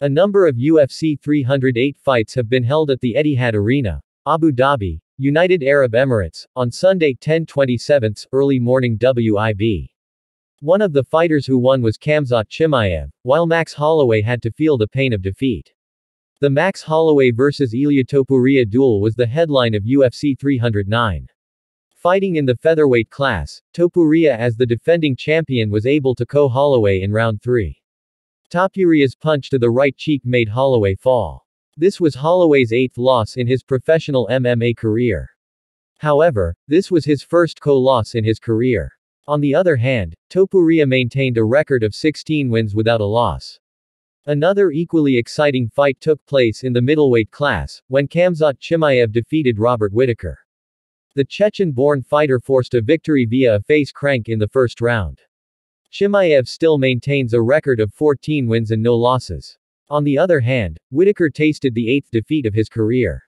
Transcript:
A number of UFC 308 fights have been held at the Etihad Arena, Abu Dhabi, United Arab Emirates, on Sunday 10/27 early morning WIB. One of the fighters who won was Khamzat Chimaev, while Max Holloway had to feel the pain of defeat. The Max Holloway vs. Ilia Topuria duel was the headline of UFC 309. Fighting in the featherweight class, Topuria as the defending champion was able to KO Holloway in round 3. Topuria's punch to the right cheek made Holloway fall. This was Holloway's eighth loss in his professional MMA career. However, this was his first KO loss in his career. On the other hand, Topuria maintained a record of 16 wins without a loss. Another equally exciting fight took place in the middleweight class, when Khamzat Chimaev defeated Robert Whittaker. The Chechen-born fighter forced a victory via a face crank in the first round. Chimaev still maintains a record of 14 wins and no losses. On the other hand, Whittaker tasted the eighth defeat of his career.